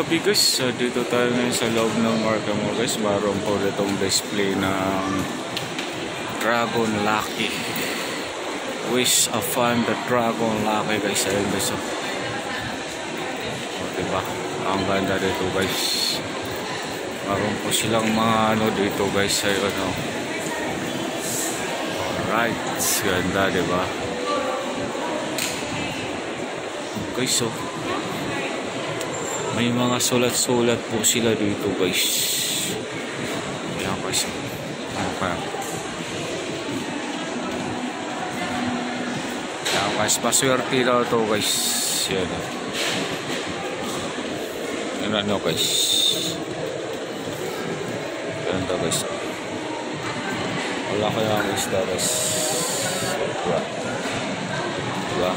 gabi guys, so dito tayo ngayon sa loob ng marka mo guys. Maroon po itong display ng Dragon Lucky. Wish of fun the Dragon Lucky guys. Ayun guys. Oh. O, diba? Ang ganda dito guys. Maroon po silang mga ano dito guys. Ayun oh. Alright. Ganda diba? Guys oh. May mga sulat-sulat po sila dito guys. Ayan guys. Ano pa? Ayan guys. Paswerte daw to guys. Yan. Yan ano guys. Yan to guys. Wala kaya ang isda guys. Diba? Diba?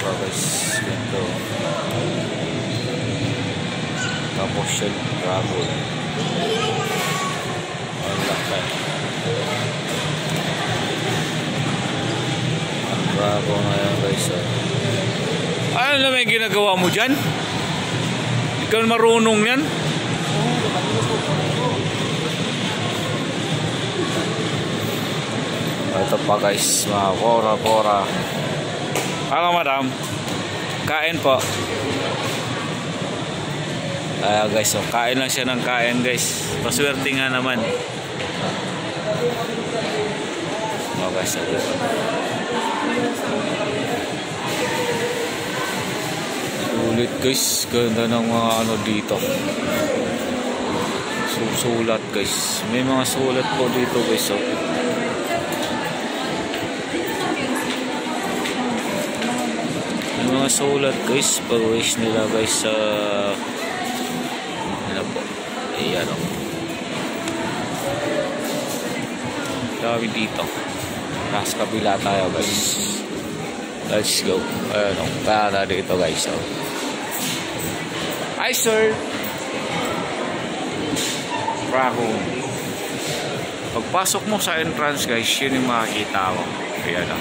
Diba guys? Ganito. Tapos shell dragon. Ang laki. Ang dragon na yan guys. Oh. Ano na may ginagawa mo dyan? Ikaw marunong yan? Ito pa guys, mga kora-kora. Hello madam. Kain po. Ayan guys, so kain lang siya ng kain guys. Paswerte nga naman. Oh guys, so, Ulit guys, ganda ng mga ano dito. Susulat guys. May mga sulat po dito guys. So. Mga sulat guys. Pag wish nila guys sa ano po. Ayan o. Dami dito. Nasa kabila tayo guys. Let's go. Ayan o. Para dito guys. So. Hi sir. Dragon. Pagpasok mo sa entrance guys, yun yung makikita mo. Ayan o.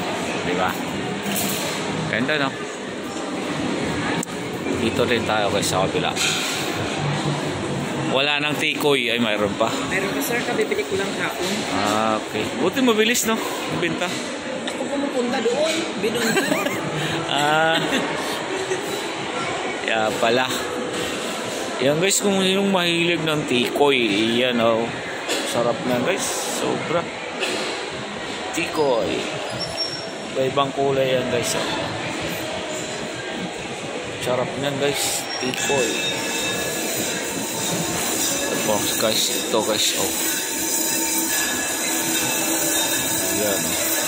Diba? Ganda no? Dito rin tayo guys sa kabila. Wala nang tikoy. Ay, mayroon pa. Meron pa sir, kabibili ko lang hapon. Ah, okay. Buti mabilis no? Binta. Ako pumupunta doon, binundo. Ah. Kaya pala. Yan guys, kung yung mahilig ng tikoy, yan oh. Sarap na guys. Sobra. Tikoy. Iba-ibang kulay yan guys. Oh. Sarap niyan guys. Tikoy. Tapos guys, ito guys. Oh. Yan.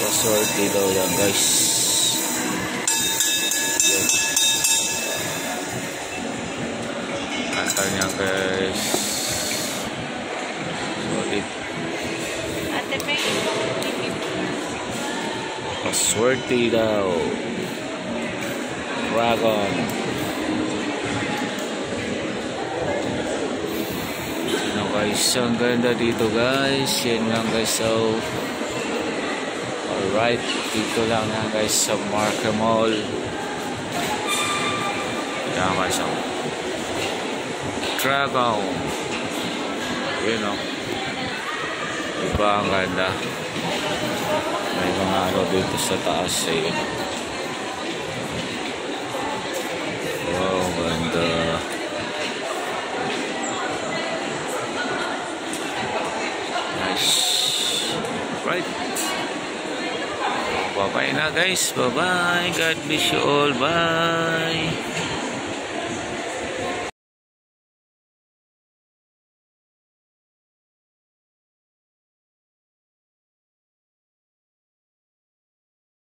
Paswerte daw yan guys. Yan. Kanta niya guys. Solid. Paswerte daw. Dragon. Ano guys, ang ganda dito guys. Yan lang guys. So, alright. Dito lang yan guys sa Marca Mall. Yan guys. So, Dragon. Yun o. Diba ang ganda. May mga ano dito sa taas eh. Wow, Bye-bye na guys. Bye-bye. God bless you all. Bye.